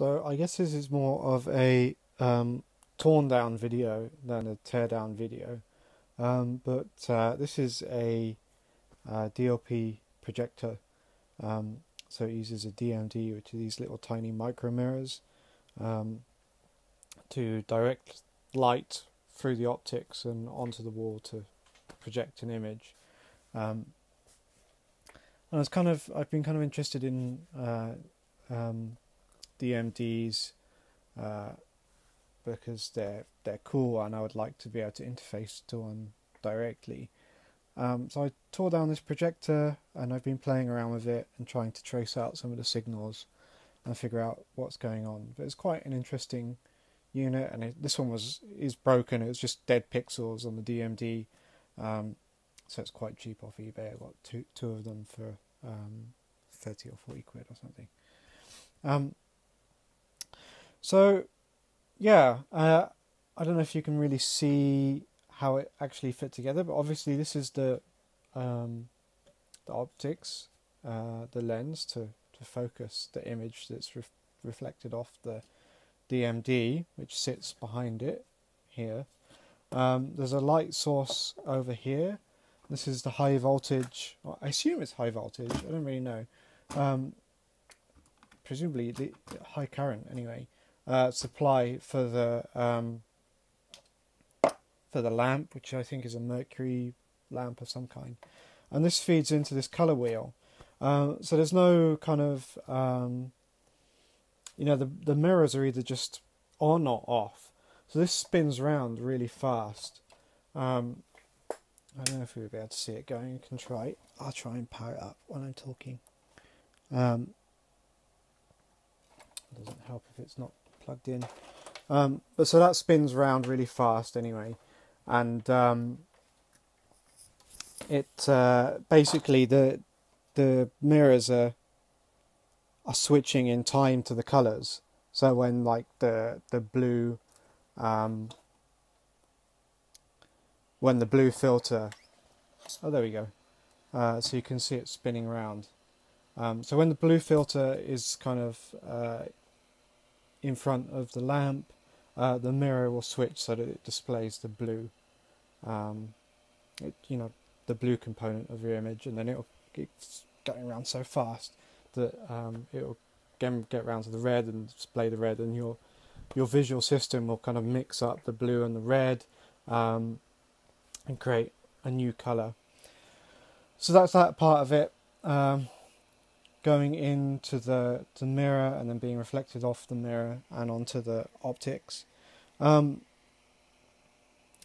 So I guess this is more of a um, torn down video than a tear down video. Um, but uh, this is a uh, DLP projector. Um, so it uses a DMD, which are these little tiny micro mirrors, um, to direct light through the optics and onto the wall to project an image. Um, and I was kind of I've been kind of interested in uh, um, DMDs uh, because they're they're cool and I would like to be able to interface to one directly. Um, so I tore down this projector and I've been playing around with it and trying to trace out some of the signals and figure out what's going on. But it's quite an interesting unit, and it, this one was is broken. It was just dead pixels on the DMD, um, so it's quite cheap off eBay. I got two two of them for um, thirty or forty quid or something. So, yeah, uh, I don't know if you can really see how it actually fit together, but obviously this is the um, the optics, uh, the lens to to focus the image that's re- reflected off the DMD, which sits behind it here. Um, there's a light source over here. This is the high voltage. Well, I assume it's high voltage. I don't really know. Um, presumably the high current anyway. Uh, supply for the um, for the lamp, which I think is a mercury lamp of some kind, and this feeds into this color wheel. Uh, so there's no kind of um, you know, the the mirrors are either just on or off. So this spins around really fast. Um, I don't know if we'll be able to see it going. I can try. I'll try and power it up when I'm talking. Um, doesn't help if it's not plugged in. Um, but so that spins around really fast anyway, and um, it uh, basically the the mirrors are are switching in time to the colors. So when like the the blue, um, when the blue filter, oh there we go. Uh, so you can see it spinning around. Um, so when the blue filter is kind of uh, in front of the lamp, uh, the mirror will switch so that it displays the blue, um, it, you know, the blue component of your image, and then it'll it's going around so fast that um, it'll again get around to the red and display the red, and your your visual system will kind of mix up the blue and the red um, and create a new color. So that's that part of it. Um, going into the, the mirror and then being reflected off the mirror and onto the optics. Um,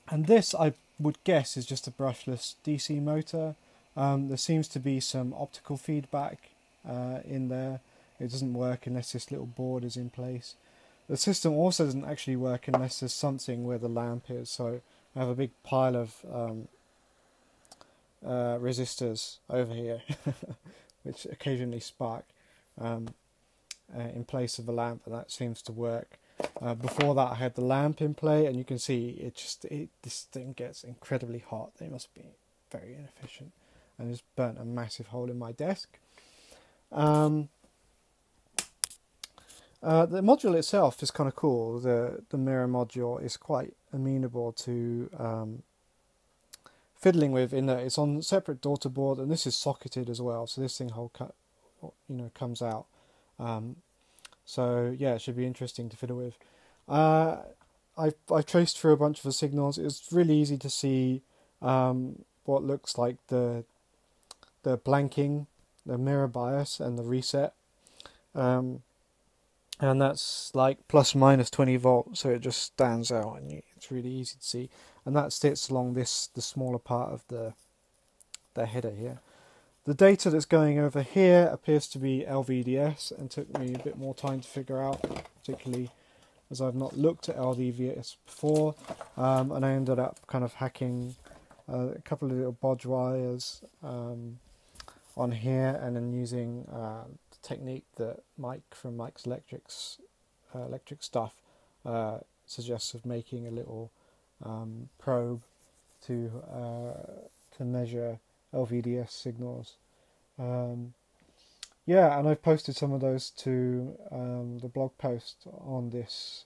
and this, I would guess, is just a brushless DC motor. Um, there seems to be some optical feedback uh, in there. It doesn't work unless this little board is in place. The system also doesn't actually work unless there's something where the lamp is. So I have a big pile of um, uh, resistors over here, which occasionally spark um, uh, in place of the lamp, and that seems to work. Uh, before that, I had the lamp in play, and you can see it just it, this thing gets incredibly hot. It must be very inefficient, and it's burnt a massive hole in my desk. Um, uh, the module itself is kind of cool. The the mirror module is quite amenable to um, fiddling with in that it's on separate daughter board and this is socketed as well. So this thing whole cut, you know, comes out. Um, so yeah, it should be interesting to fiddle with. Uh, I've I've traced through a bunch of the signals. It's really easy to see um, what looks like the the blanking the mirror bias and the reset. Um, and that's like plus minus 20 volts, so it just stands out and it's really easy to see. And that sits along this the smaller part of the the header here. The data that's going over here appears to be LVDS and took me a bit more time to figure out, particularly as I've not looked at LVDS before. Um, and I ended up kind of hacking uh, a couple of little bodge wires um, on here and then using uh, the technique that Mike from Mike's Electrics uh, Electric Stuff uh, suggests of making a little um, probe to uh, to measure LVDS signals. Um, yeah, and I've posted some of those to um, the blog post on this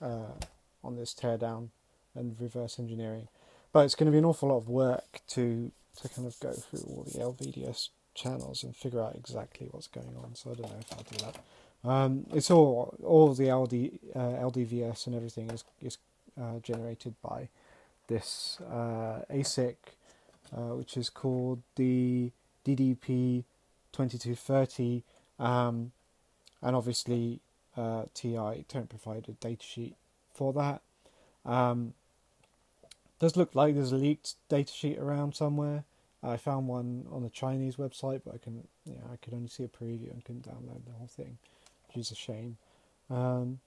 uh, on this teardown and reverse engineering. But it's going to be an awful lot of work to to kind of go through all the LVDS channels and figure out exactly what's going on. So I don't know if I'll do that. Um, it's all all the LD uh, LDVS and everything is is uh, generated by this uh, ASIC, uh, which is called the DDP 2230, um, and obviously uh, TI don't provide a datasheet for that. Um, does look like there's a leaked datasheet around somewhere. I found one on the Chinese website, but I can yeah I could only see a preview and couldn't download the whole thing, which is a shame. Um,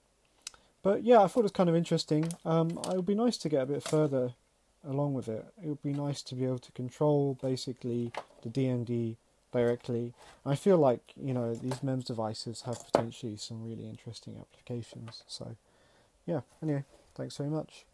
but yeah, I thought it was kind of interesting. Um, it would be nice to get a bit further along with it. It would be nice to be able to control basically the DMD directly. I feel like you know these MEMS devices have potentially some really interesting applications. So yeah. Anyway, thanks very much.